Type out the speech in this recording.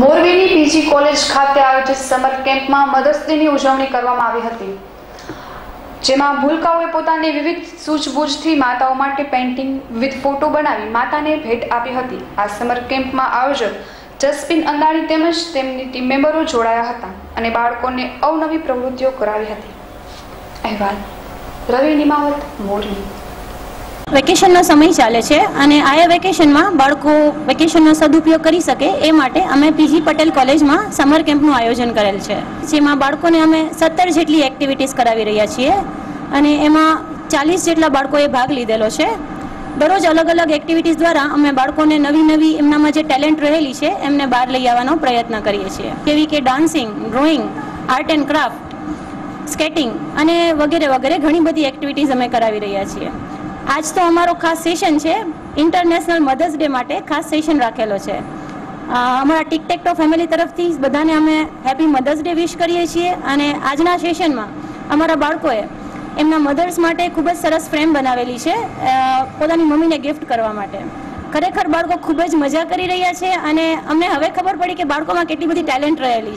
મોરબીની PG college ખાતે આયોજિત સમર કેમ્પમાં મધર્સ ઉજવણી કરવામાં આવી હતી. જેમાં ભૂલકાઓએ પોતાની વિવિધ સૂઝબૂછથી માતાઓ માટે પેઇન્ટિંગ વિથ ફોટો બનાવી માતાને ભેટ આપી હતી. આ સમર કેમ્પમાં આયોજક જસબીન અંદાણી તેમજ તેમની ટીમ મેમ્બરો જોડાયા હતા અને બાળકોને અવનવી પ્રવૃત્તિઓ કરાવી હતી. અહેવાલ, રવિ નિમાવત, મોરબી. વેકેશનનો સમય ચાલે છે અને આ વેકેશનમાં બાળકો વેકેશનનો સદુપયોગ કરી શકે એ માટે અમે પીજી પટેલ કોલેજમાં સમર કેમ્પનું આયોજન કરેલ છે, જેમાં બાળકોને અમે સત્તર જેટલી એક્ટિવિટીઝ કરાવી રહ્યા છીએ અને એમાં ચાલીસ જેટલા બાળકોએ ભાગ લીધેલો છે. દરરોજ અલગ અલગ એક્ટિવિટીઝ દ્વારા અમે બાળકોને નવી નવી એમનામાં જે ટેલેન્ટ રહેલી છે એમને બહાર લઈ આવવાનો પ્રયત્ન કરીએ છીએ. જેવી કે dancing, drawing, art and craft, skating અને વગેરે વગેરે ઘણી બધી એક્ટિવિટીઝ અમે કરાવી રહ્યા છીએ. આજ તો અમારો ખાસ સેશન છે. ઇન્ટરનેશનલ મધર્સ ડે માટે ખાસ સેશન રાખેલો છે. અમારા ટિકટેક ટો ફેમિલી તરફથી બધાને અમે હેપી મધર્સ ડે વિશ કરીએ છીએ અને આજના સેશનમાં અમારા બાળકોએ એમના મધર્સ માટે ખૂબ જ સરસ ફ્રેમ બનાવેલી છે પોતાની મમ્મીને ગિફ્ટ કરવા માટે. ખરેખર બાળકો ખૂબ જ મજા કરી રહ્યા છે અને અમને હવે ખબર પડી કે બાળકોમાં કેટલી બધી ટેલેન્ટ રહેલી છે.